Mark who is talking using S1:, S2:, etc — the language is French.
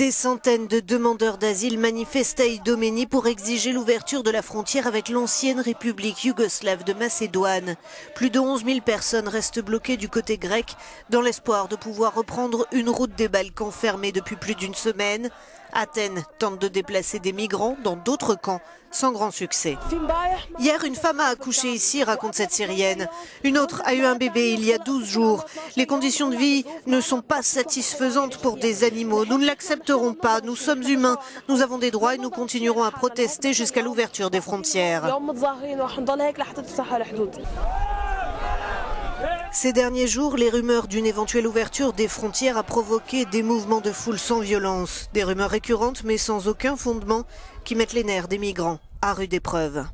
S1: Des centaines de demandeurs d'asile manifestent à Idomeni pour exiger l'ouverture de la frontière avec l'ancienne République yougoslave de Macédoine. Plus de 11 000 personnes restent bloquées du côté grec dans l'espoir de pouvoir reprendre une route des Balkans fermée depuis plus d'une semaine. Athènes tente de déplacer des migrants dans d'autres camps sans grand succès. Hier, une femme a accouché ici, raconte cette Syrienne. Une autre a eu un bébé il y a 12 jours. Les conditions de vie ne sont pas satisfaisantes pour des animaux. Nous ne l'accepterons pas. Nous sommes humains. Nous avons des droits et nous continuerons à protester jusqu'à l'ouverture des frontières. Ces derniers jours, les rumeurs d'une éventuelle ouverture des frontières a provoqué des mouvements de foule sans violence. Des rumeurs récurrentes mais sans aucun fondement qui mettent les nerfs des migrants à rude épreuve.